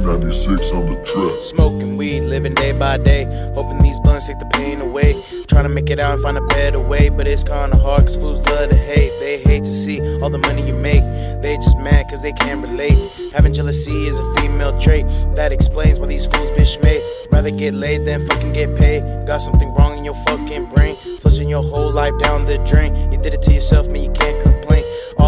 six on the track. Smoking weed, living day by day. Hoping these blunts take the pain away. Trying to make it out and find a better way. But it's kinda hard cause fools love to hate. They hate to see all the money you make. They just mad cause they can't relate. Having jealousy is a female trait. That explains why these fools bitch made. Rather get laid than fucking get paid. Got something wrong in your fucking brain. Flushing your whole life down the drain. You did it to yourself, man, you can't complain.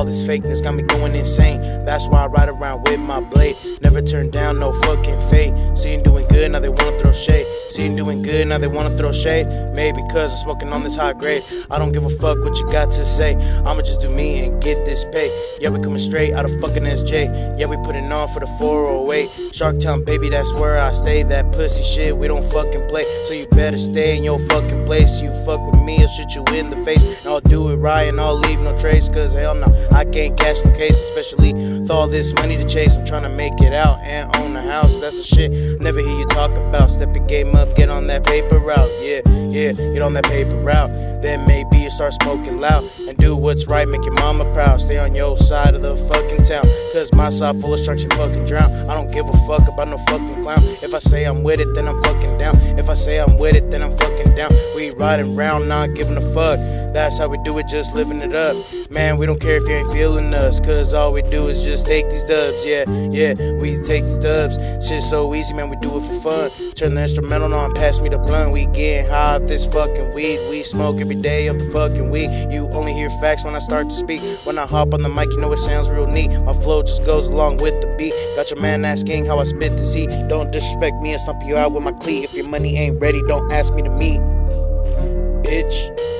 All this fakeness got me going insane. That's why I ride around with my blade. Never turn down no fucking fate. See you doing good, now they wanna throw shade. See doing good, now they wanna throw shade. Maybe cause I'm smoking on this high grade. I don't give a fuck what you got to say. I'ma just do me and get this pay. Yeah, we coming straight out of fucking SJ. Yeah, we putting on for the 408. Shark Town, baby, that's where I stay. That pussy shit, we don't fucking play. So you better stay in your fucking place. You fuck with me, I'll shoot you in the face. And I'll do it right and I'll leave no trace. Cause hell no, I can't cash no case. Especially with all this money to chase. I'm trying to make it out and own the house. That's the shit. Never hear you talk about. Your game up, get on that paper route. Yeah, yeah, get on that paper route. Then maybe you start smoking loud and do what's right, make your mama proud. Stay on your side of the fucking town. Cause my side full of you fucking drown. I don't give a fuck about no fucking clown. If I say I'm with it, then I'm fucking down. If I say I'm with it, then I'm fucking down. Riding around, not giving a fuck. That's how we do it, just living it up. Man, we don't care if you ain't feeling us. Cause all we do is just take these dubs. Yeah, yeah, we take these dubs. Shit so easy, man, we do it for fun. Turn the instrumental on, pass me the blunt. We getting high off this fucking weed. We smoke every day of the fucking week. You only hear facts when I start to speak. When I hop on the mic, you know it sounds real neat. My flow just goes along with the beat. Got your man asking how I spit the Z. Don't disrespect me and stomp you out with my cleat. If your money ain't ready, don't ask me to meet bitch.